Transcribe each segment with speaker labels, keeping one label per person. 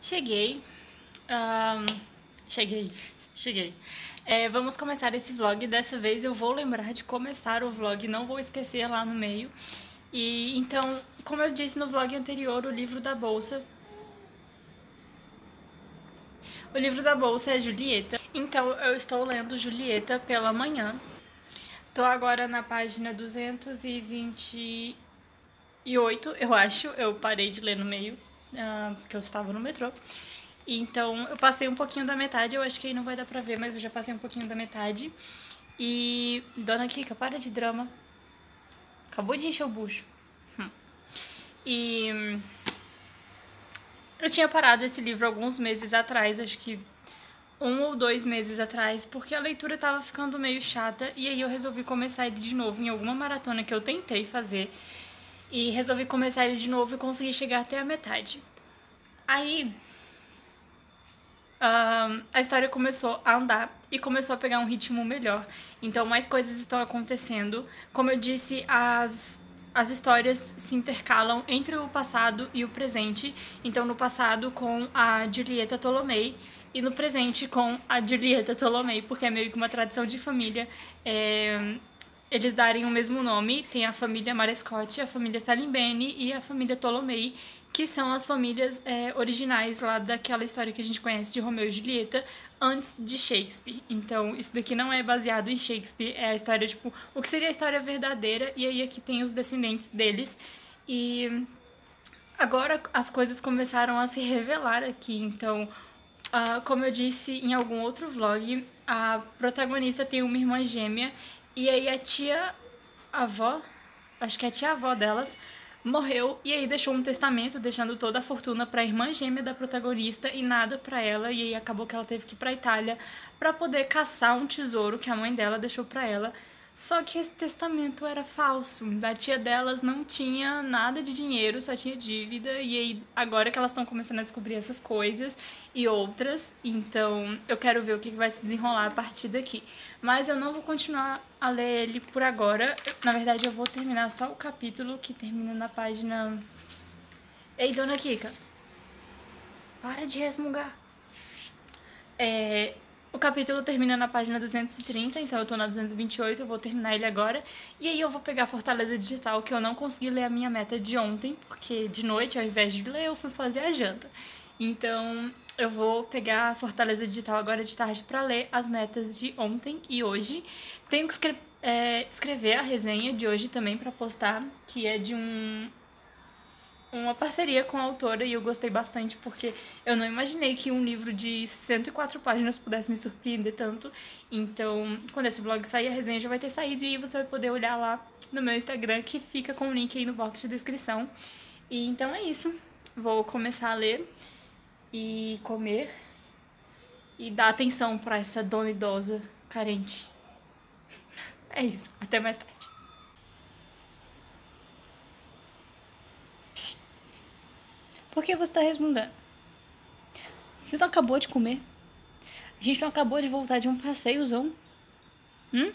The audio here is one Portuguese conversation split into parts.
Speaker 1: Cheguei. Ahn, cheguei. Cheguei. É, vamos começar esse vlog. Dessa vez eu vou lembrar de começar o vlog, não vou esquecer lá no meio. E então, como eu disse no vlog anterior, o livro da bolsa. O livro da bolsa é Julieta. Então eu estou lendo Julieta pela manhã. Tô agora na página 228, eu acho. Eu parei de ler no meio, ah, porque eu estava no metrô. Então eu passei um pouquinho da metade, eu acho que aí não vai dar pra ver, mas eu já passei um pouquinho da metade. E. Dona Kika, para de drama. Acabou de encher o bucho. Hum. E. Eu tinha parado esse livro alguns meses atrás, acho que um ou dois meses atrás, porque a leitura tava ficando meio chata e aí eu resolvi começar ele de novo em alguma maratona que eu tentei fazer e resolvi começar ele de novo e consegui chegar até a metade. Aí ahn, a história começou a andar e começou a pegar um ritmo melhor. Então mais coisas estão acontecendo. Como eu disse, as as histórias se intercalam entre o passado e o presente. Então, no passado, com a Julieta Tolomei, e no presente, com a Julieta Tolomei, porque é meio que uma tradição de família. é, eles darem o mesmo nome. Tem a família Marescotti, a família Salimbene e a família Tolomei, que são as famílias é, originais lá daquela história que a gente conhece de Romeu e Julieta antes de Shakespeare. Então, isso daqui não é baseado em Shakespeare, é a história, tipo, o que seria a história verdadeira, e aí aqui tem os descendentes deles. E agora as coisas começaram a se revelar aqui, então. ah, como eu disse em algum outro vlog, a protagonista tem uma irmã gêmea e aí a tia avó, acho que é a tia avó delas, morreu e aí deixou um testamento deixando toda a fortuna para a irmã gêmea da protagonista e nada para ela e aí acabou que ela teve que ir para Itália para poder caçar um tesouro que a mãe dela deixou para ela. Só que esse testamento era falso. A tia delas não tinha nada de dinheiro, só tinha dívida. E aí, agora que elas estão começando a descobrir essas coisas e outras, então eu quero ver o que vai se desenrolar a partir daqui. Mas eu não vou continuar a ler ele por agora. Na verdade, eu vou terminar só o capítulo que termina na página. Ei, dona Kika, para de resmungar. É, o capítulo termina na página 230, então eu tô na 228, eu vou terminar ele agora. E aí eu vou pegar Fortaleza Digital, que eu não consegui ler a minha meta de ontem, porque de noite, ao invés de ler, eu fui fazer a janta. Então eu vou pegar Fortaleza Digital agora de tarde pra ler as metas de ontem e hoje. Tenho que escre- é, escrever a resenha de hoje também pra postar, que é de um uma parceria com a autora e eu gostei bastante porque eu não imaginei que um livro de 104 páginas pudesse me surpreender tanto. Então, quando esse vlog sair, a resenha já vai ter saído e você vai poder olhar lá no meu Instagram, que fica com o link aí no box de descrição. E então é isso. Vou começar a ler e comer e dar atenção pra essa dona idosa carente. É isso. Até mais tarde. Por que você tá resmungando? Você não acabou de comer? A gente não acabou de voltar de um passeiozão? Hum?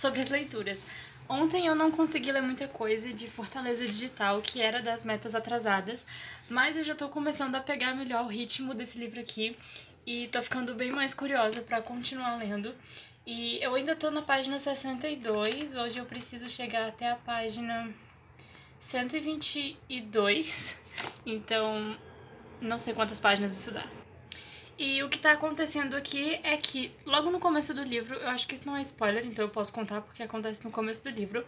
Speaker 1: Sobre as leituras. Ontem eu não consegui ler muita coisa de Fortaleza Digital, que era das metas atrasadas, mas eu já tô começando a pegar melhor o ritmo desse livro aqui e tô ficando bem mais curiosa pra continuar lendo. E eu ainda tô na página 62, hoje eu preciso chegar até a página 122, então não sei quantas páginas isso dá. E o que tá acontecendo aqui é que, logo no começo do livro, eu acho que isso não é spoiler, então eu posso contar porque acontece no começo do livro.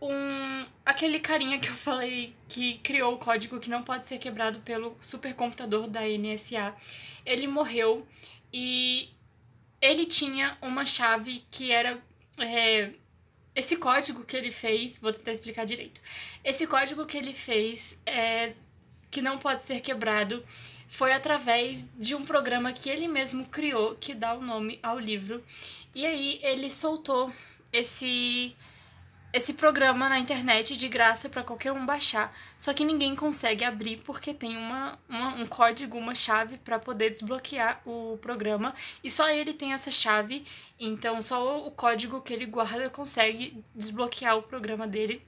Speaker 1: Um, aquele carinha que eu falei que criou o código que não pode ser quebrado pelo supercomputador da NSA, ele morreu e ele tinha uma chave que era. é, esse código que ele fez, vou tentar explicar direito. Esse código que ele fez é, que não pode ser quebrado foi através de um programa que ele mesmo criou, que dá o nome ao livro. E aí ele soltou esse esse programa na internet de graça para qualquer um baixar. Só que ninguém consegue abrir porque tem uma, uma um código, uma chave para poder desbloquear o programa. E só ele tem essa chave. Então só o código que ele guarda consegue desbloquear o programa dele.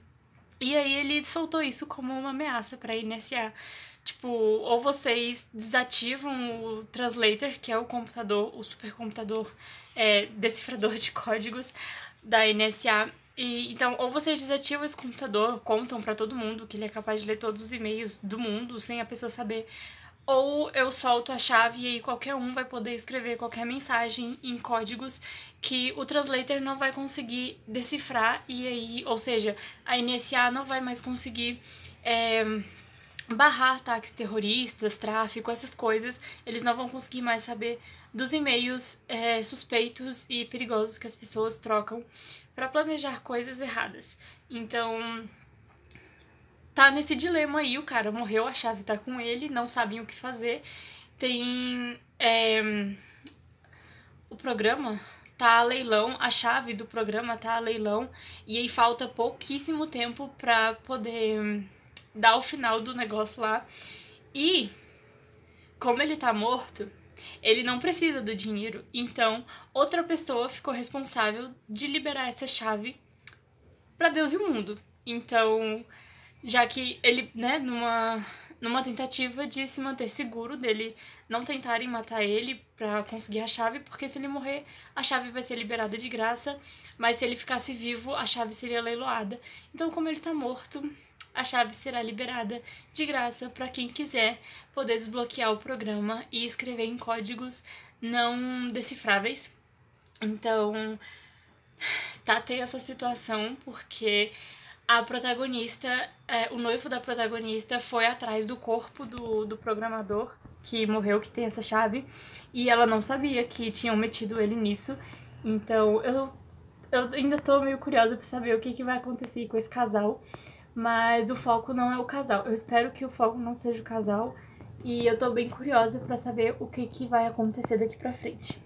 Speaker 1: E aí ele soltou isso como uma ameaça para a NSA. Tipo, ou vocês desativam o translator, que é o computador, o supercomputador é, decifrador de códigos da NSA. E, então, ou vocês desativam esse computador, contam para todo mundo que ele é capaz de ler todos os e-mails do mundo sem a pessoa saber. Ou eu solto a chave e aí qualquer um vai poder escrever qualquer mensagem em códigos que o translator não vai conseguir decifrar e aí, ou seja, a NSA não vai mais conseguir é, barrar ataques terroristas, tráfico, essas coisas. Eles não vão conseguir mais saber dos e-mails é, suspeitos e perigosos que as pessoas trocam para planejar coisas erradas. Então, tá nesse dilema aí, o cara morreu, a chave tá com ele, não sabem o que fazer. Tem. É, o programa tá a leilão, a chave do programa tá a leilão, e aí falta pouquíssimo tempo pra poder dar o final do negócio lá. E, como ele tá morto, ele não precisa do dinheiro. Então, outra pessoa ficou responsável de liberar essa chave para Deus e o mundo. Então, já que ele, né, numa numa tentativa de se manter seguro dele não tentarem matar ele para conseguir a chave, porque se ele morrer, a chave vai ser liberada de graça, mas se ele ficasse vivo, a chave seria leiloada. Então, como ele tá morto, a chave será liberada de graça para quem quiser poder desbloquear o programa e escrever em códigos não decifráveis. Então, tá tem essa situação porque a protagonista, é, o noivo da protagonista foi atrás do corpo do, do programador que morreu, que tem essa chave, e ela não sabia que tinham metido ele nisso. Então eu, eu ainda tô meio curiosa pra saber o que, que vai acontecer com esse casal mas o foco não é o casal. Eu espero que o foco não seja o casal e eu tô bem curiosa para saber o que, que vai acontecer daqui pra frente.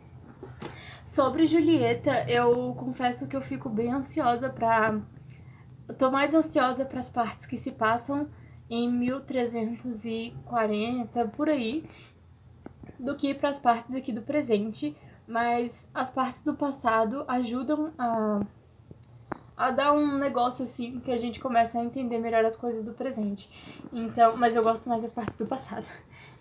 Speaker 1: Sobre Julieta, eu confesso que eu fico bem ansiosa pra. Eu tô mais ansiosa para as partes que se passam em 1340 por aí do que para as partes aqui do presente, mas as partes do passado ajudam a a dar um negócio assim que a gente começa a entender melhor as coisas do presente. Então, mas eu gosto mais das partes do passado.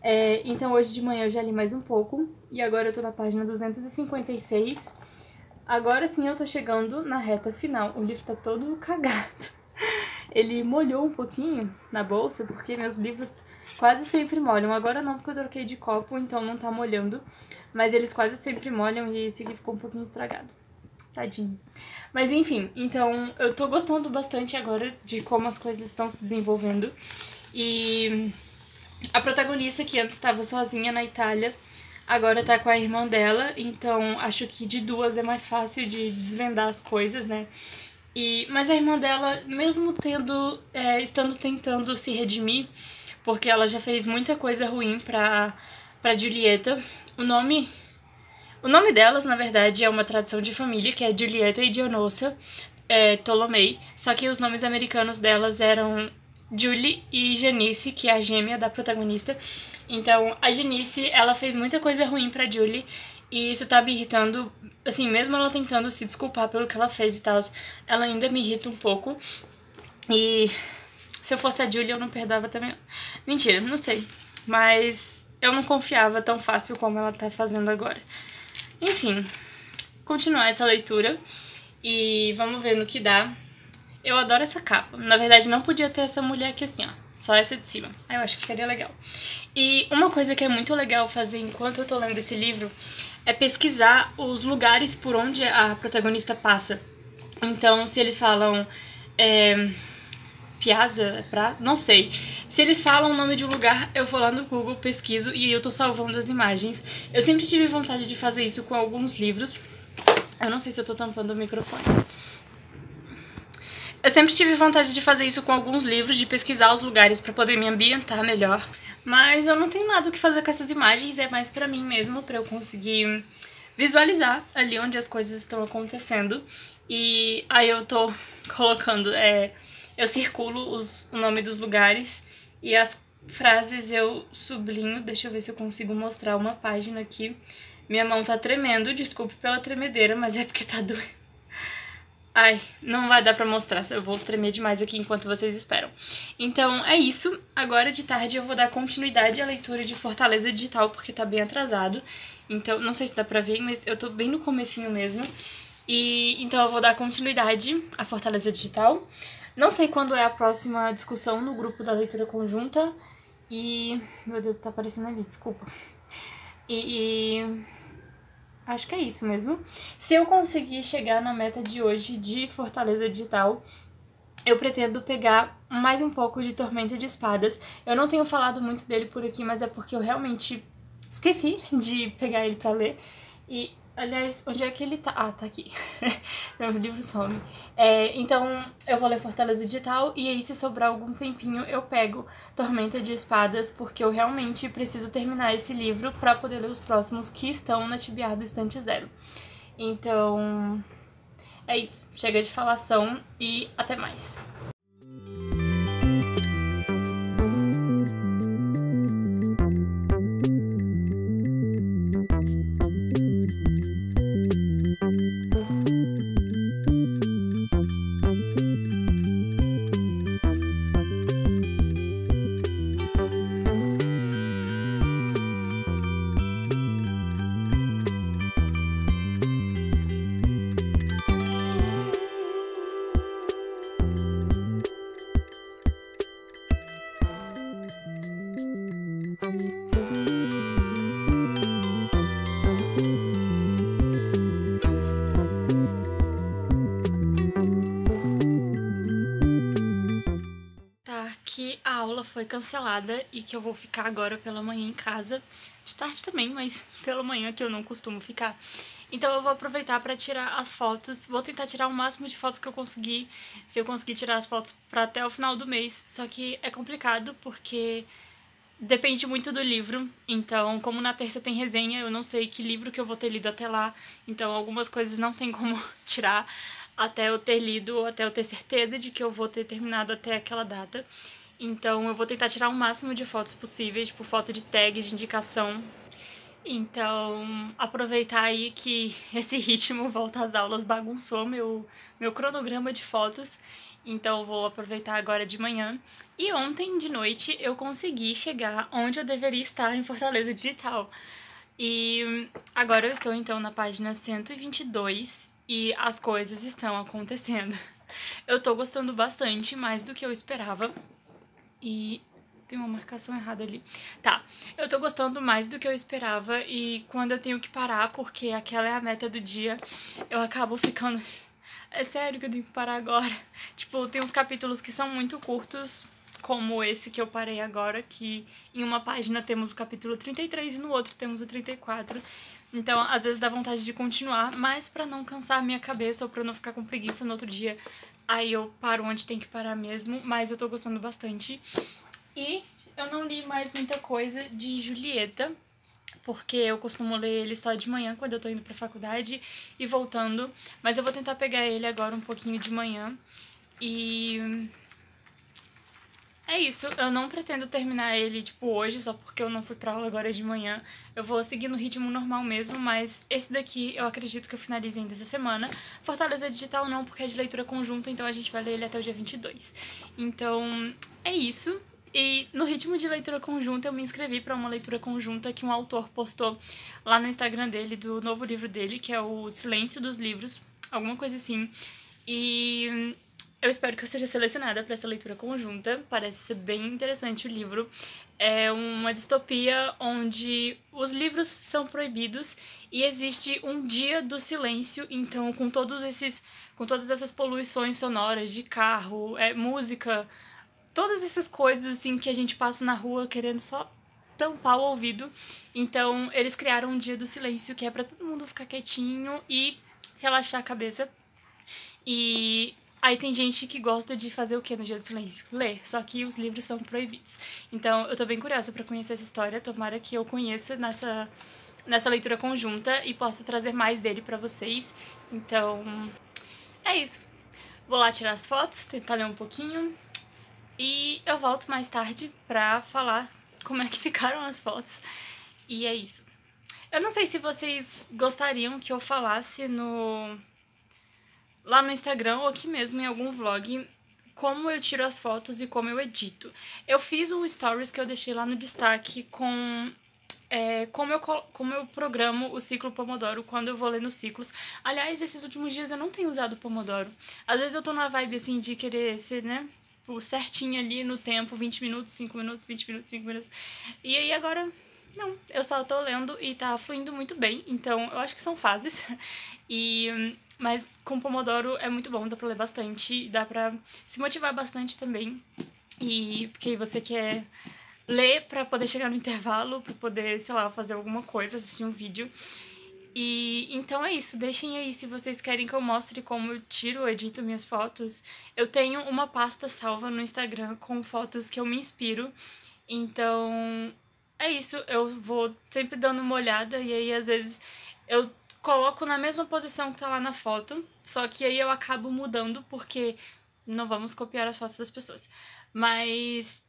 Speaker 1: É, então hoje de manhã eu já li mais um pouco e agora eu tô na página 256. Agora sim eu tô chegando na reta final. O livro tá todo cagado. Ele molhou um pouquinho na bolsa porque meus livros quase sempre molham. Agora não porque eu troquei de copo, então não tá molhando. Mas eles quase sempre molham e esse aqui ficou um pouquinho estragado. Tadinho. Mas enfim, então eu tô gostando bastante agora de como as coisas estão se desenvolvendo. E a protagonista que antes estava sozinha na Itália, agora tá com a irmã dela, então acho que de duas é mais fácil de desvendar as coisas, né? E, mas a irmã dela, mesmo tendo, é, estando tentando se redimir, porque ela já fez muita coisa ruim pra, pra Julieta, o nome o nome delas, na verdade, é uma tradição de família, que é Julieta e Dionosa é, só que os nomes americanos delas eram Julie e Janice, que é a gêmea da protagonista. Então, a Janice, ela fez muita coisa ruim pra Julie, e isso tá me irritando, assim, mesmo ela tentando se desculpar pelo que ela fez e tal, ela ainda me irrita um pouco. E se eu fosse a Julie, eu não perdoava também. Mentira, não sei. Mas eu não confiava tão fácil como ela tá fazendo agora. Enfim, continuar essa leitura e vamos ver no que dá. Eu adoro essa capa. Na verdade, não podia ter essa mulher aqui assim, ó. Só essa de cima. Aí eu acho que ficaria legal. E uma coisa que é muito legal fazer enquanto eu tô lendo esse livro é pesquisar os lugares por onde a protagonista passa. Então, se eles falam. É, Piazza, pra, não sei. Se eles falam o nome de um lugar, eu vou lá no Google, pesquiso e eu tô salvando as imagens. Eu sempre tive vontade de fazer isso com alguns livros. Eu não sei se eu tô tampando o microfone. Eu sempre tive vontade de fazer isso com alguns livros, de pesquisar os lugares para poder me ambientar melhor. Mas eu não tenho nada o que fazer com essas imagens, é mais pra mim mesmo, pra eu conseguir visualizar ali onde as coisas estão acontecendo. E aí eu tô colocando, é, eu circulo os, o nome dos lugares e as frases eu sublinho. Deixa eu ver se eu consigo mostrar uma página aqui. Minha mão tá tremendo, desculpe pela tremedeira, mas é porque tá doendo. Ai, não vai dar pra mostrar, eu vou tremer demais aqui enquanto vocês esperam. Então é isso, agora de tarde eu vou dar continuidade à leitura de Fortaleza Digital, porque tá bem atrasado. Então, não sei se dá pra ver, mas eu tô bem no comecinho mesmo. E então eu vou dar continuidade à Fortaleza Digital. Não sei quando é a próxima discussão no grupo da leitura conjunta. E. Meu Deus, tá aparecendo ali, desculpa. e... e... Acho que é isso mesmo. Se eu conseguir chegar na meta de hoje de Fortaleza Digital, eu pretendo pegar mais um pouco de Tormenta de Espadas. Eu não tenho falado muito dele por aqui, mas é porque eu realmente esqueci de pegar ele pra ler. E Aliás, onde é que ele tá? Ah, tá aqui. Meu livro some. É, então, eu vou ler Fortaleza Digital e aí, se sobrar algum tempinho, eu pego Tormenta de Espadas, porque eu realmente preciso terminar esse livro para poder ler os próximos que estão na TBR do Estante Zero. Então, é isso. Chega de falação e até mais. Foi cancelada e que eu vou ficar agora pela manhã em casa. De tarde também, mas pela manhã que eu não costumo ficar. Então eu vou aproveitar para tirar as fotos. Vou tentar tirar o máximo de fotos que eu conseguir. Se eu conseguir tirar as fotos para até o final do mês. Só que é complicado porque depende muito do livro. Então, como na terça tem resenha, eu não sei que livro que eu vou ter lido até lá. Então, algumas coisas não tem como tirar até eu ter lido até eu ter certeza de que eu vou ter terminado até aquela data. Então eu vou tentar tirar o máximo de fotos possíveis, tipo foto de tag, de indicação. Então, aproveitar aí que esse ritmo volta às aulas bagunçou meu, meu cronograma de fotos. Então, vou aproveitar agora de manhã. E ontem de noite eu consegui chegar onde eu deveria estar em Fortaleza Digital. E agora eu estou então na página 122 e as coisas estão acontecendo. Eu tô gostando bastante, mais do que eu esperava. E tem uma marcação errada ali. Tá, eu tô gostando mais do que eu esperava e quando eu tenho que parar, porque aquela é a meta do dia, eu acabo ficando... É sério que eu tenho que parar agora? Tipo, tem uns capítulos que são muito curtos, como esse que eu parei agora, que em uma página temos o capítulo 33 e no outro temos o 34. Então, às vezes dá vontade de continuar, mas para não cansar a minha cabeça ou para não ficar com preguiça no outro dia, Aí eu paro onde tem que parar mesmo, mas eu tô gostando bastante. E eu não li mais muita coisa de Julieta, porque eu costumo ler ele só de manhã quando eu tô indo pra faculdade e voltando. Mas eu vou tentar pegar ele agora um pouquinho de manhã. E é isso, eu não pretendo terminar ele, tipo, hoje, só porque eu não fui pra aula agora de manhã. Eu vou seguir no ritmo normal mesmo, mas esse daqui eu acredito que eu finalize ainda essa semana. Fortaleza Digital não, porque é de leitura conjunta, então a gente vai ler ele até o dia 22. Então, é isso. E no ritmo de leitura conjunta, eu me inscrevi para uma leitura conjunta que um autor postou lá no Instagram dele, do novo livro dele, que é o Silêncio dos Livros, alguma coisa assim. E eu espero que eu seja selecionada para essa leitura conjunta. Parece ser bem interessante o livro. É uma distopia onde os livros são proibidos e existe um dia do silêncio. Então, com todos esses, com todas essas poluições sonoras de carro, é, música, todas essas coisas assim que a gente passa na rua querendo só tampar o ouvido. Então, eles criaram um dia do silêncio que é para todo mundo ficar quietinho e relaxar a cabeça. E Aí tem gente que gosta de fazer o que no dia do silêncio? Ler. Só que os livros são proibidos. Então eu tô bem curiosa para conhecer essa história. Tomara que eu conheça nessa, nessa leitura conjunta e possa trazer mais dele para vocês. Então é isso. Vou lá tirar as fotos, tentar ler um pouquinho. E eu volto mais tarde pra falar como é que ficaram as fotos. E é isso. Eu não sei se vocês gostariam que eu falasse no lá no Instagram ou aqui mesmo em algum vlog como eu tiro as fotos e como eu edito. Eu fiz um stories que eu deixei lá no destaque com é, como, eu, como eu programo o ciclo Pomodoro quando eu vou ler nos ciclos. Aliás, esses últimos dias eu não tenho usado Pomodoro. Às vezes eu tô na vibe assim de querer ser, né? certinho ali no tempo, 20 minutos, 5 minutos, 20 minutos, 5 minutos. E aí agora não, eu só tô lendo e tá fluindo muito bem, então eu acho que são fases. E mas com Pomodoro é muito bom, dá pra ler bastante, dá pra se motivar bastante também. E porque você quer ler para poder chegar no intervalo, para poder, sei lá, fazer alguma coisa, assistir um vídeo. E então é isso, deixem aí se vocês querem que eu mostre como eu tiro edito minhas fotos. Eu tenho uma pasta salva no Instagram com fotos que eu me inspiro. Então é isso, eu vou sempre dando uma olhada e aí às vezes eu coloco na mesma posição que tá lá na foto, só que aí eu acabo mudando porque não vamos copiar as fotos das pessoas. Mas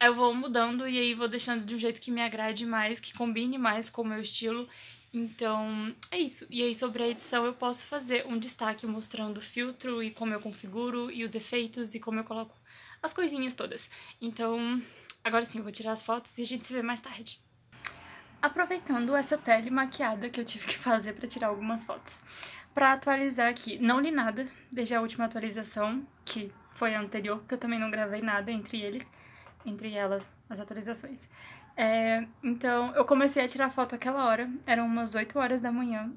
Speaker 1: eu vou mudando e aí vou deixando de um jeito que me agrade mais, que combine mais com o meu estilo. Então, é isso. E aí, sobre a edição, eu posso fazer um destaque mostrando o filtro e como eu configuro, e os efeitos, e como eu coloco as coisinhas todas. Então, agora sim, eu vou tirar as fotos e a gente se vê mais tarde. Aproveitando essa pele maquiada que eu tive que fazer para tirar algumas fotos. Para atualizar aqui, não li nada desde a última atualização, que foi a anterior, porque eu também não gravei nada entre eles, entre elas, as atualizações. É, então, eu comecei a tirar foto aquela hora, eram umas 8 horas da manhã.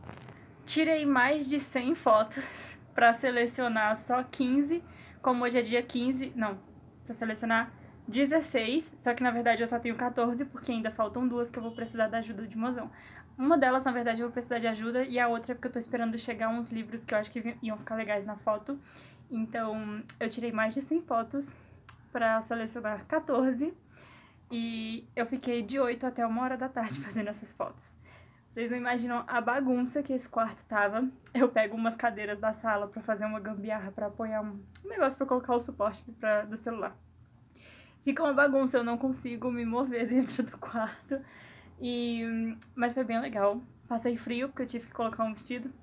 Speaker 1: Tirei mais de 100 fotos para selecionar só 15, como hoje é dia 15, não, para selecionar 16, só que na verdade eu só tenho 14 porque ainda faltam duas que eu vou precisar da ajuda de mozão. Uma delas, na verdade, eu vou precisar de ajuda e a outra é porque eu tô esperando chegar uns livros que eu acho que iam ficar legais na foto. Então, eu tirei mais de 100 fotos para selecionar 14 e eu fiquei de 8 até uma hora da tarde fazendo essas fotos. Vocês não imaginam a bagunça que esse quarto tava. Eu pego umas cadeiras da sala para fazer uma gambiarra para apoiar um negócio para colocar o suporte pra, do celular fica uma bagunça, eu não consigo me mover dentro do quarto. E, mas foi bem legal. Passei frio, porque eu tive que colocar um vestido.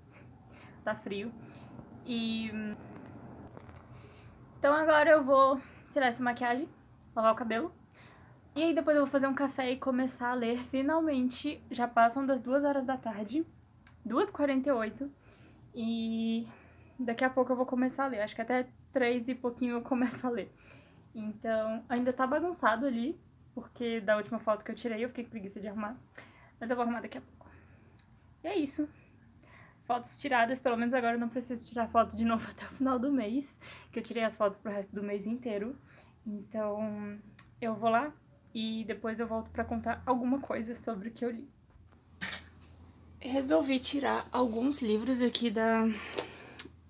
Speaker 1: Tá frio. E. Então agora eu vou tirar essa maquiagem, lavar o cabelo. E aí depois eu vou fazer um café e começar a ler. Finalmente, já passam das duas horas da tarde. 2h48. E daqui a pouco eu vou começar a ler. Acho que até três e pouquinho eu começo a ler. Então, ainda tá bagunçado ali, porque da última foto que eu tirei eu fiquei com preguiça de arrumar. Mas eu vou arrumar daqui a pouco. E é isso. Fotos tiradas, pelo menos agora eu não preciso tirar foto de novo até o final do mês, que eu tirei as fotos pro resto do mês inteiro. Então, eu vou lá e depois eu volto pra contar alguma coisa sobre o que eu li. Resolvi tirar alguns livros aqui da,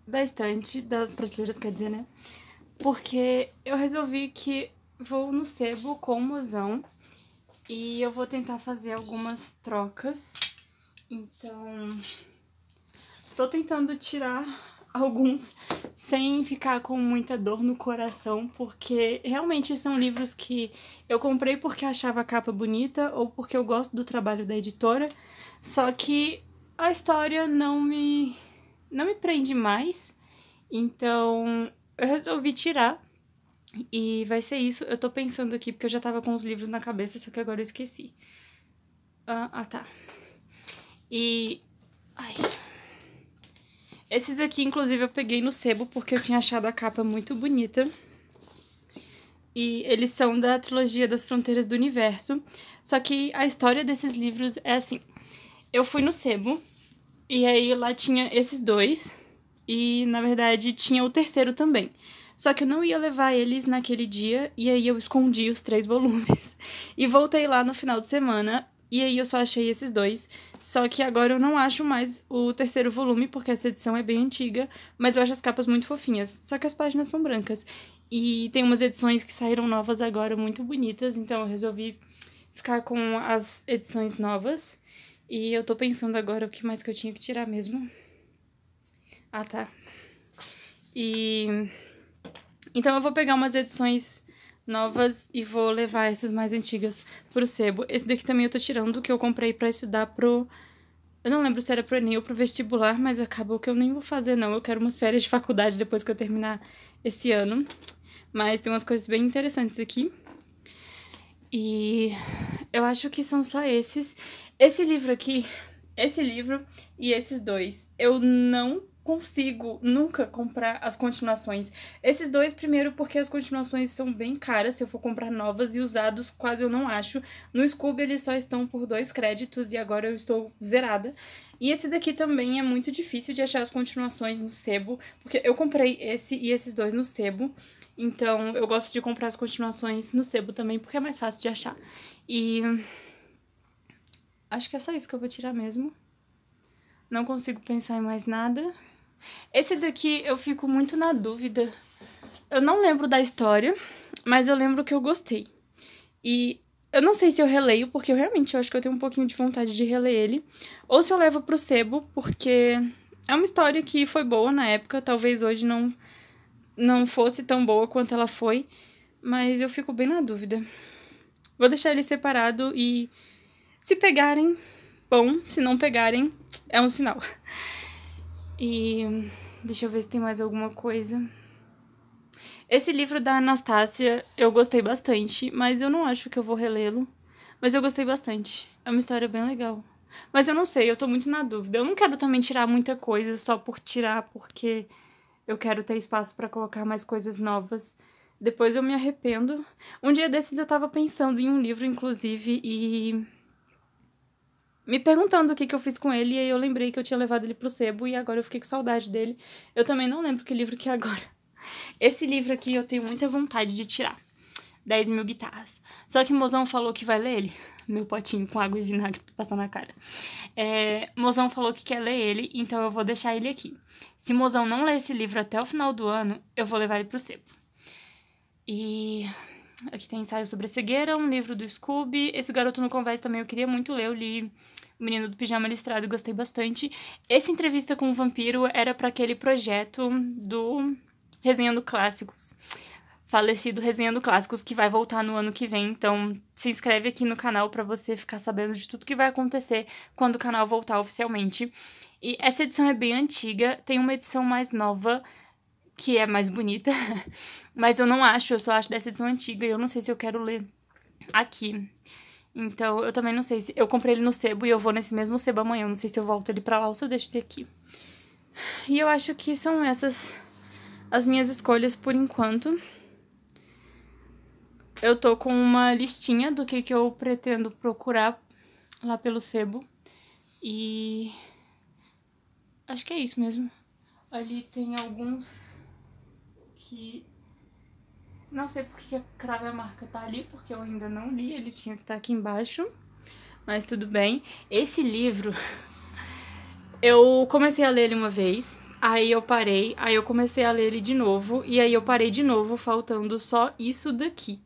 Speaker 1: da estante, das prateleiras, quer dizer, né? Porque eu resolvi que vou no sebo com o mozão e eu vou tentar fazer algumas trocas. Então, tô tentando tirar alguns sem ficar com muita dor no coração, porque realmente são livros que eu comprei porque achava a capa bonita ou porque eu gosto do trabalho da editora, só que a história não me não me prende mais. Então, eu resolvi tirar. E vai ser isso. Eu tô pensando aqui, porque eu já tava com os livros na cabeça, só que agora eu esqueci. Ah, ah tá. E. Ai. Esses aqui, inclusive, eu peguei no sebo porque eu tinha achado a capa muito bonita. E eles são da trilogia das Fronteiras do Universo. Só que a história desses livros é assim. Eu fui no sebo, e aí lá tinha esses dois e na verdade tinha o terceiro também. Só que eu não ia levar eles naquele dia e aí eu escondi os três volumes. E voltei lá no final de semana E aí eu só achei esses dois. Só que agora eu não acho mais o terceiro volume, porque essa edição é bem antiga, mas eu acho as capas muito fofinhas. Só que as páginas são brancas. E tem umas edições que saíram novas agora, muito bonitas, então eu resolvi ficar com as edições novas. E eu tô pensando agora o que mais que eu tinha que tirar mesmo. Ah, tá. E. Então eu vou pegar umas edições novas e vou levar essas mais antigas pro sebo. Esse daqui também eu tô tirando, que eu comprei para estudar pro. Eu não lembro se era pro Enem ou pro vestibular, mas acabou que eu nem vou fazer, não. Eu quero umas férias de faculdade depois que eu terminar esse ano. Mas tem umas coisas bem interessantes aqui. E eu acho que são só esses. Esse livro aqui, esse livro e esses dois, eu não consigo nunca comprar as continuações. Esses dois, primeiro, porque as continuações são bem caras se eu for comprar novas e usados quase eu não acho. No Scooby eles só estão por dois créditos e agora eu estou zerada. E esse daqui também é muito difícil de achar as continuações no sebo, porque eu comprei esse e esses dois no sebo. Então eu gosto de comprar as continuações no sebo também, porque é mais fácil de achar. E acho que é só isso que eu vou tirar mesmo. Não consigo pensar em mais nada. Esse daqui eu fico muito na dúvida. Eu não lembro da história, mas eu lembro que eu gostei. E eu não sei se eu releio, porque eu realmente eu acho que eu tenho um pouquinho de vontade de reler ele. Ou se eu levo pro sebo, porque é uma história que foi boa na época, talvez hoje não, não fosse tão boa quanto ela foi. Mas eu fico bem na dúvida. Vou deixar ele separado e se pegarem, bom. Se não pegarem, é um sinal. E deixa eu ver se tem mais alguma coisa. Esse livro da Anastácia eu gostei bastante, mas eu não acho que eu vou relê-lo. Mas eu gostei bastante. É uma história bem legal. Mas eu não sei, eu tô muito na dúvida. Eu não quero também tirar muita coisa só por tirar, porque eu quero ter espaço para colocar mais coisas novas. Depois eu me arrependo. Um dia desses eu tava pensando em um livro, inclusive, e me perguntando o que, que eu fiz com ele, e aí eu lembrei que eu tinha levado ele pro sebo, e agora eu fiquei com saudade dele. Eu também não lembro que livro que é agora. Esse livro aqui eu tenho muita vontade de tirar. 10 mil guitarras. Só que mozão falou que vai ler ele. Meu potinho com água e vinagre pra passar na cara. É, mozão falou que quer ler ele, então eu vou deixar ele aqui. Se mozão não ler esse livro até o final do ano, eu vou levar ele pro sebo. E Aqui tem ensaio sobre a cegueira, um livro do Scooby. Esse Garoto no Convés também eu queria muito ler. Eu li O Menino do Pijama Listrado e gostei bastante. Essa entrevista com o vampiro era para aquele projeto do Resenhando Clássicos. Falecido Resenhando Clássicos, que vai voltar no ano que vem. Então, se inscreve aqui no canal para você ficar sabendo de tudo que vai acontecer quando o canal voltar oficialmente. E essa edição é bem antiga, tem uma edição mais nova que é mais bonita. Mas eu não acho, eu só acho dessa edição antiga e eu não sei se eu quero ler aqui. Então, eu também não sei se. Eu comprei ele no sebo e eu vou nesse mesmo sebo amanhã. Não sei se eu volto ele pra lá ou se eu deixo ele aqui. E eu acho que são essas as minhas escolhas por enquanto. Eu tô com uma listinha do que, que eu pretendo procurar lá pelo sebo. E. Acho que é isso mesmo. Ali tem alguns que não sei porque a crave a marca tá ali, porque eu ainda não li, ele tinha que estar tá aqui embaixo. Mas tudo bem. Esse livro eu comecei a ler ele uma vez, aí eu parei, aí eu comecei a ler ele de novo e aí eu parei de novo, faltando só isso daqui.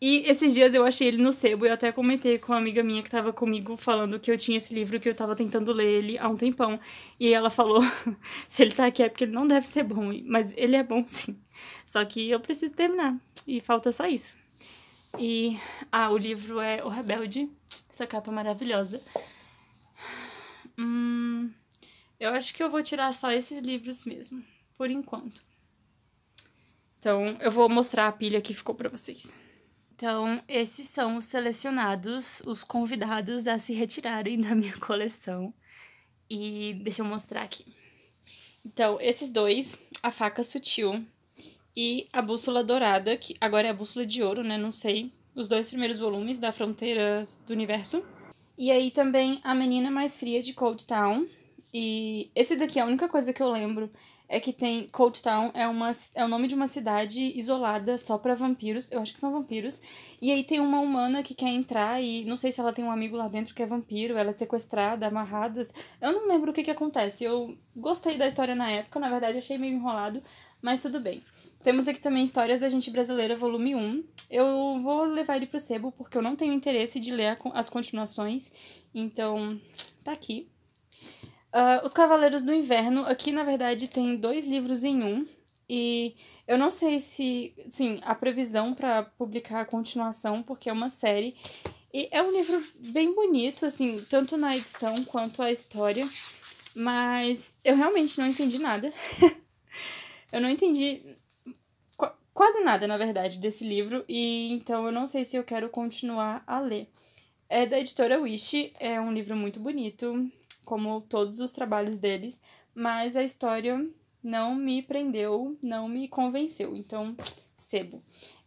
Speaker 1: E esses dias eu achei ele no sebo e até comentei com uma amiga minha que tava comigo falando que eu tinha esse livro que eu tava tentando ler ele há um tempão. E ela falou: se ele tá aqui é porque ele não deve ser bom, mas ele é bom sim. Só que eu preciso terminar e falta só isso. E ah, o livro é O Rebelde, essa capa maravilhosa. Hum, eu acho que eu vou tirar só esses livros mesmo, por enquanto. Então, eu vou mostrar a pilha que ficou para vocês. Então, esses são os selecionados, os convidados a se retirarem da minha coleção. E deixa eu mostrar aqui. Então, esses dois, a faca sutil e a bússola dourada, que agora é a bússola de ouro, né? Não sei. Os dois primeiros volumes da Fronteira do Universo. E aí também a Menina Mais Fria de Cold Town. E esse daqui, a única coisa que eu lembro é que tem Cold Town, é, uma, é o nome de uma cidade isolada só pra vampiros. Eu acho que são vampiros. E aí tem uma humana que quer entrar e não sei se ela tem um amigo lá dentro que é vampiro, ela é sequestrada, amarrada. Eu não lembro o que que acontece. Eu gostei da história na época, na verdade achei meio enrolado, mas tudo bem. Temos aqui também Histórias da Gente Brasileira, volume 1. Eu vou levar ele pro sebo porque eu não tenho interesse de ler as continuações. Então, tá aqui. Uh, Os Cavaleiros do Inverno, aqui na verdade tem dois livros em um. E eu não sei se, sim, a previsão para publicar a continuação, porque é uma série. E é um livro bem bonito, assim, tanto na edição quanto a história. Mas eu realmente não entendi nada. eu não entendi qu quase nada, na verdade, desse livro. E então eu não sei se eu quero continuar a ler. É da editora Wish, é um livro muito bonito como todos os trabalhos deles, mas a história não me prendeu, não me convenceu. Então, sebo.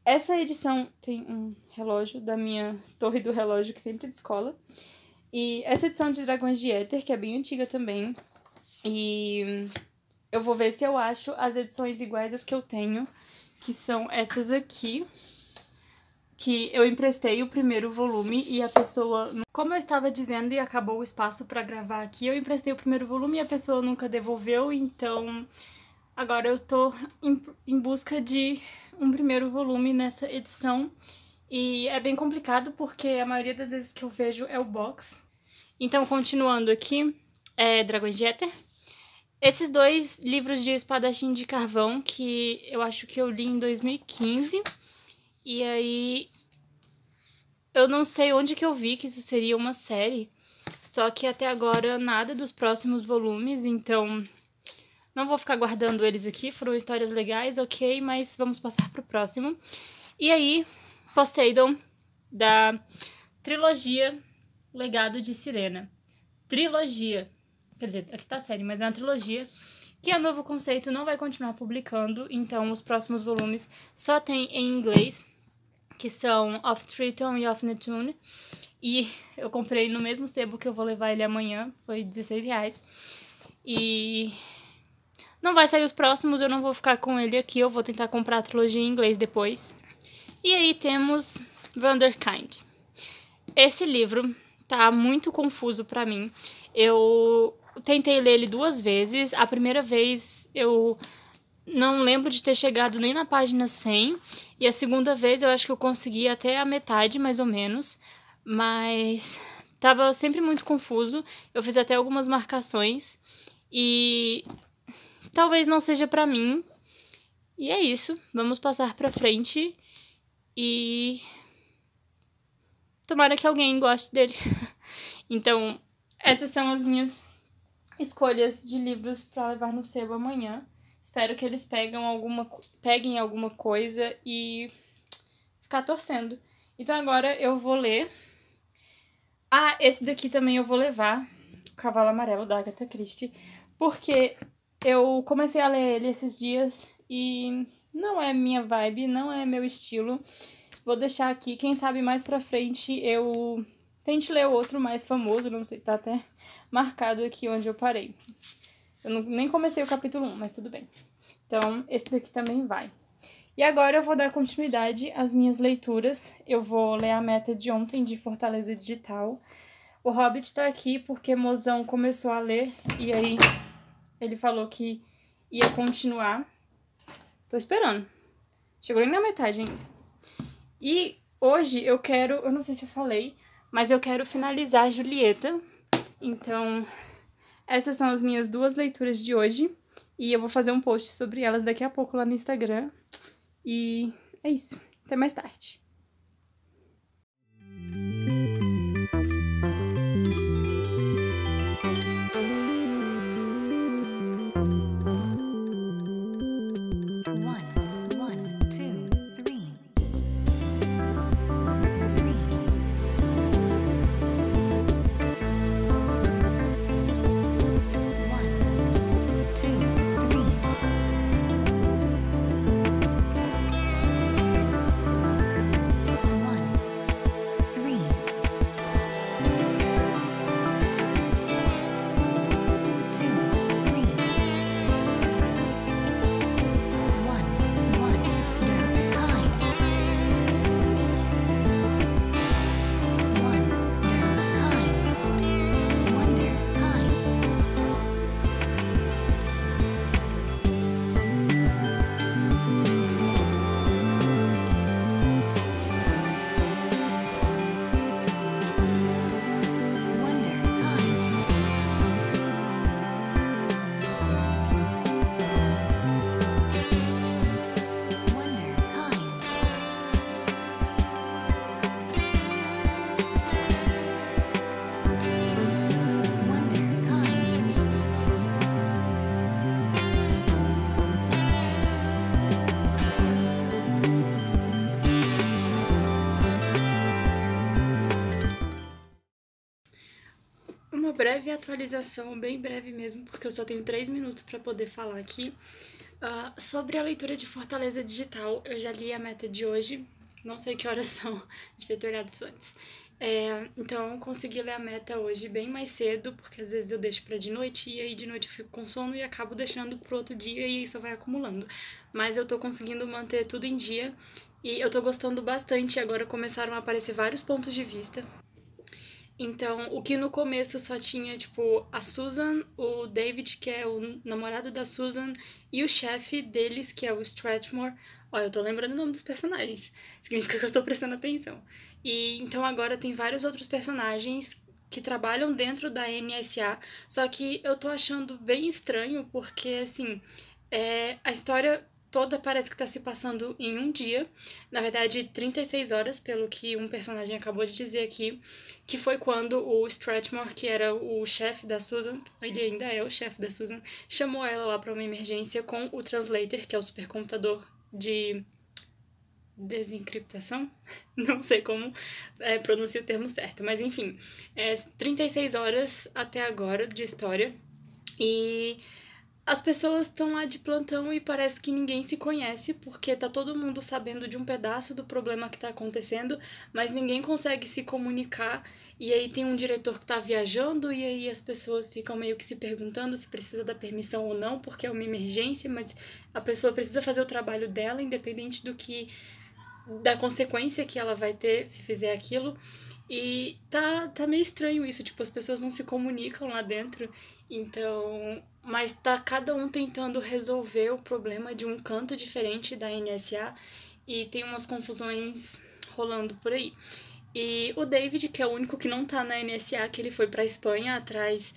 Speaker 1: Essa edição tem um relógio da minha torre do relógio que sempre descola. E essa edição de Dragões de Éter, que é bem antiga também. E eu vou ver se eu acho as edições iguais às que eu tenho, que são essas aqui que eu emprestei o primeiro volume e a pessoa. Como eu estava dizendo e acabou o espaço para gravar aqui, eu emprestei o primeiro volume e a pessoa nunca devolveu, então agora eu tô em, em busca de um primeiro volume nessa edição. E é bem complicado porque a maioria das vezes que eu vejo é o box. Então, continuando aqui, é Dragões de Éter. Esses dois livros de espadachim de carvão que eu acho que eu li em 2015 e aí eu não sei onde que eu vi que isso seria uma série. Só que até agora nada dos próximos volumes, então não vou ficar guardando eles aqui, foram histórias legais, ok, mas vamos passar pro próximo. E aí, Poseidon, da trilogia Legado de Sirena. Trilogia. Quer dizer, aqui tá a série, mas é uma trilogia que a Novo Conceito não vai continuar publicando, então os próximos volumes só tem em inglês que são Of Triton e Of Neptune. E eu comprei no mesmo sebo que eu vou levar ele amanhã, foi 16 reais. E não vai sair os próximos, eu não vou ficar com ele aqui, eu vou tentar comprar a trilogia em inglês depois. E aí temos Wonderkind. Esse livro tá muito confuso para mim. Eu tentei ler ele duas vezes. A primeira vez eu não lembro de ter chegado nem na página 100. E a segunda vez eu acho que eu consegui até a metade, mais ou menos. Mas tava sempre muito confuso. Eu fiz até algumas marcações. E talvez não seja para mim. E é isso. Vamos passar pra frente. E. Tomara que alguém goste dele. então, essas são as minhas escolhas de livros para levar no sebo amanhã. Espero que eles pegam alguma, peguem alguma coisa e ficar torcendo. Então agora eu vou ler. Ah, esse daqui também eu vou levar. O Cavalo Amarelo da Agatha Christie. Porque eu comecei a ler ele esses dias e não é minha vibe, não é meu estilo. Vou deixar aqui, quem sabe mais pra frente eu tente ler outro mais famoso, não sei, tá até marcado aqui onde eu parei. Eu não, nem comecei o capítulo 1, mas tudo bem. Então, esse daqui também vai. E agora eu vou dar continuidade às minhas leituras. Eu vou ler a meta de ontem de Fortaleza Digital. O Hobbit tá aqui porque Mozão começou a ler e aí ele falou que ia continuar. Tô esperando. Chegou nem na metade ainda. E hoje eu quero, eu não sei se eu falei, mas eu quero finalizar Julieta. Então, essas são as minhas duas leituras de hoje. E eu vou fazer um post sobre elas daqui a pouco lá no Instagram. E é isso. Até mais tarde. Breve atualização, bem breve mesmo, porque eu só tenho três minutos para poder falar aqui. Uh, sobre a leitura de Fortaleza Digital, eu já li a meta de hoje, não sei que horas são, devia ter olhado isso antes. É, então, consegui ler a meta hoje bem mais cedo, porque às vezes eu deixo para de noite e aí de noite eu fico com sono e acabo deixando pro outro dia e isso vai acumulando. Mas eu tô conseguindo manter tudo em dia e eu tô gostando bastante. Agora começaram a aparecer vários pontos de vista. Então, o que no começo só tinha, tipo, a Susan, o David, que é o namorado da Susan, e o chefe deles, que é o Stratmore. Olha, eu tô lembrando o nome dos personagens. Significa que eu tô prestando atenção. E então agora tem vários outros personagens que trabalham dentro da NSA, só que eu tô achando bem estranho porque assim, é, a história toda parece que está se passando em um dia, na verdade 36 horas, pelo que um personagem acabou de dizer aqui, que foi quando o Stratmore, que era o chefe da Susan, ele ainda é o chefe da Susan, chamou ela lá para uma emergência com o Translator, que é o supercomputador de desencriptação, não sei como é, o termo certo, mas enfim, é 36 horas até agora de história. E as pessoas estão lá de plantão e parece que ninguém se conhece, porque tá todo mundo sabendo de um pedaço do problema que tá acontecendo, mas ninguém consegue se comunicar. E aí tem um diretor que tá viajando, e aí as pessoas ficam meio que se perguntando se precisa da permissão ou não, porque é uma emergência, mas a pessoa precisa fazer o trabalho dela, independente do que. da consequência que ela vai ter se fizer aquilo. E tá, tá meio estranho isso, tipo, as pessoas não se comunicam lá dentro. Então, mas tá cada um tentando resolver o problema de um canto diferente da NSA e tem umas confusões rolando por aí. E o David, que é o único que não tá na NSA, que ele foi pra Espanha atrás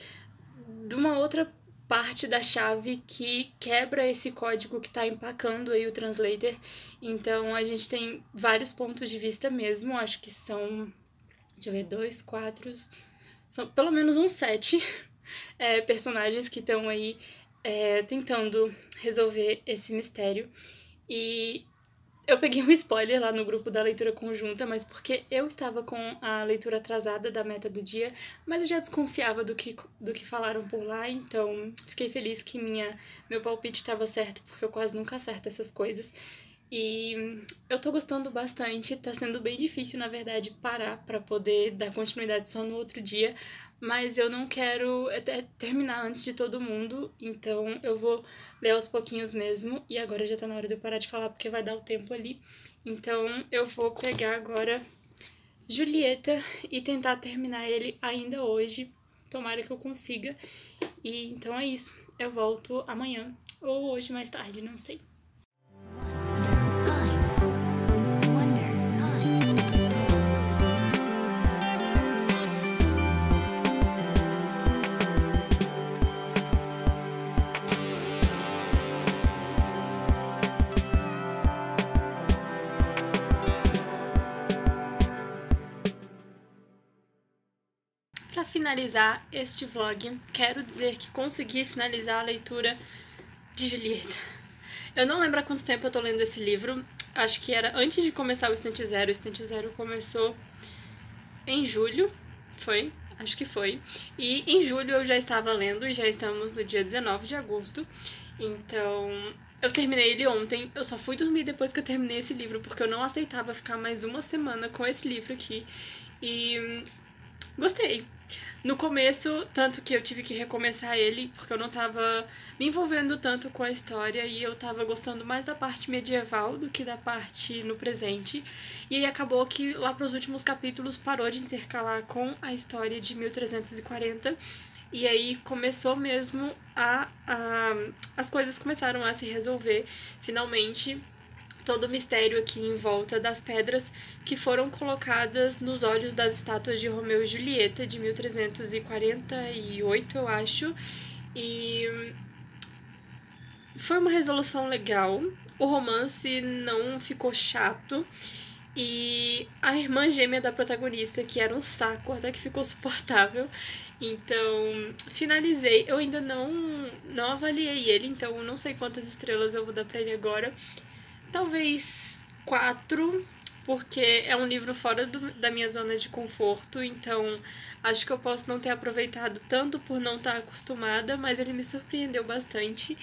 Speaker 1: de uma outra parte da chave que quebra esse código que tá empacando aí o translator. Então a gente tem vários pontos de vista mesmo, acho que são, deixa eu ver, dois, quatro, são pelo menos uns sete é, personagens que estão aí é, tentando resolver esse mistério. E eu peguei um spoiler lá no grupo da leitura conjunta, mas porque eu estava com a leitura atrasada da meta do dia, mas eu já desconfiava do que, do que falaram por lá, então fiquei feliz que minha, meu palpite estava certo, porque eu quase nunca acerto essas coisas. E eu tô gostando bastante, tá sendo bem difícil, na verdade, parar para poder dar continuidade só no outro dia, mas eu não quero terminar antes de todo mundo, então eu vou ler aos pouquinhos mesmo, e agora já tá na hora de eu parar de falar porque vai dar o tempo ali. Então eu vou pegar agora Julieta e tentar terminar ele ainda hoje. Tomara que eu consiga. E então é isso. Eu volto amanhã ou hoje mais tarde, não sei. Finalizar este vlog, quero dizer que consegui finalizar a leitura de Julieta. Eu não lembro há quanto tempo eu tô lendo esse livro. Acho que era antes de começar o Estante Zero. O Estante Zero começou em julho, foi? Acho que foi. E em julho eu já estava lendo e já estamos no dia 19 de agosto. Então, eu terminei ele ontem. Eu só fui dormir depois que eu terminei esse livro, porque eu não aceitava ficar mais uma semana com esse livro aqui. E hum, gostei. No começo, tanto que eu tive que recomeçar ele, porque eu não tava me envolvendo tanto com a história e eu tava gostando mais da parte medieval do que da parte no presente. E aí acabou que lá pros últimos capítulos parou de intercalar com a história de 1340. E aí começou mesmo a, a. As coisas começaram a se resolver finalmente todo o mistério aqui em volta das pedras que foram colocadas nos olhos das estátuas de Romeu e Julieta de 1348, eu acho. E foi uma resolução legal. O romance não ficou chato. E a irmã gêmea da protagonista, que era um saco, até que ficou suportável. Então, finalizei. Eu ainda não, não avaliei ele, então não sei quantas estrelas eu vou dar pra ele agora talvez quatro, porque é um livro fora do, da minha zona de conforto, então acho que eu posso não ter aproveitado tanto por não estar acostumada, mas ele me surpreendeu bastante.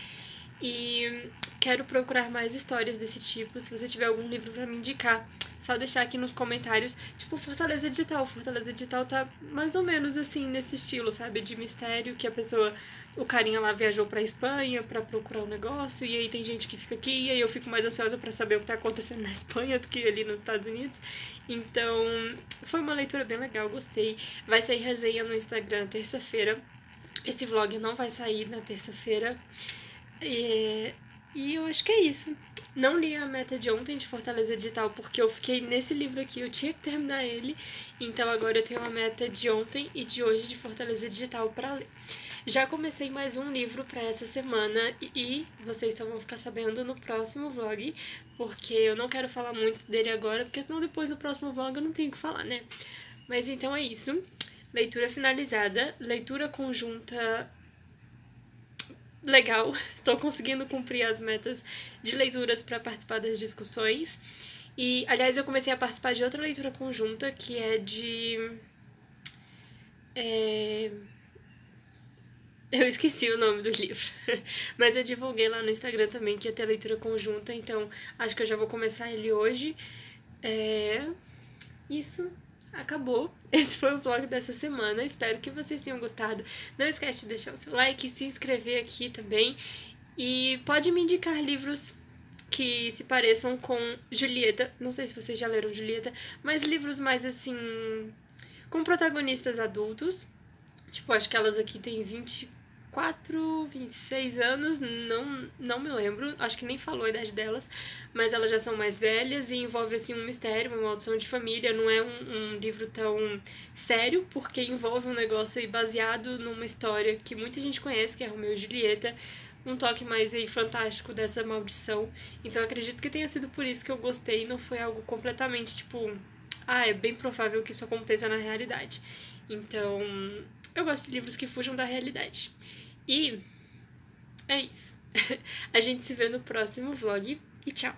Speaker 1: E quero procurar mais histórias desse tipo. Se você tiver algum livro para me indicar, só deixar aqui nos comentários. Tipo, Fortaleza Digital. Fortaleza Digital tá mais ou menos assim, nesse estilo, sabe? De mistério, que a pessoa. O carinha lá viajou pra Espanha para procurar um negócio, e aí tem gente que fica aqui, e aí eu fico mais ansiosa para saber o que tá acontecendo na Espanha do que ali nos Estados Unidos. Então, foi uma leitura bem legal, gostei. Vai sair resenha no Instagram terça-feira. Esse vlog não vai sair na terça-feira. E, e eu acho que é isso. Não li a meta de ontem de Fortaleza Digital porque eu fiquei nesse livro aqui, eu tinha que terminar ele. Então agora eu tenho a meta de ontem e de hoje de Fortaleza Digital para ler. Já comecei mais um livro para essa semana e vocês só vão ficar sabendo no próximo vlog, porque eu não quero falar muito dele agora, porque senão depois no próximo vlog eu não tenho o que falar, né? Mas então é isso. Leitura finalizada, leitura conjunta legal, tô conseguindo cumprir as metas de leituras para participar das discussões. E, aliás, eu comecei a participar de outra leitura conjunta que é de. É... Eu esqueci o nome do livro, mas eu divulguei lá no Instagram também que ia ter leitura conjunta, então acho que eu já vou começar ele hoje. É... Isso acabou. Esse foi o vlog dessa semana. Espero que vocês tenham gostado. Não esquece de deixar o seu like, se inscrever aqui também. E pode me indicar livros que se pareçam com Julieta. Não sei se vocês já leram Julieta, mas livros mais assim. com protagonistas adultos. Tipo, acho que elas aqui têm 20 24, 26 anos, não, não me lembro, acho que nem falou a idade delas, mas elas já são mais velhas e envolve assim um mistério, uma maldição de família, não é um, um livro tão sério, porque envolve um negócio baseado numa história que muita gente conhece, que é Romeu e Julieta, um toque mais aí fantástico dessa maldição. Então acredito que tenha sido por isso que eu gostei, não foi algo completamente tipo, ah, é bem provável que isso aconteça na realidade. Então, eu gosto de livros que fujam da realidade. E é isso. A gente se vê no próximo vlog e tchau!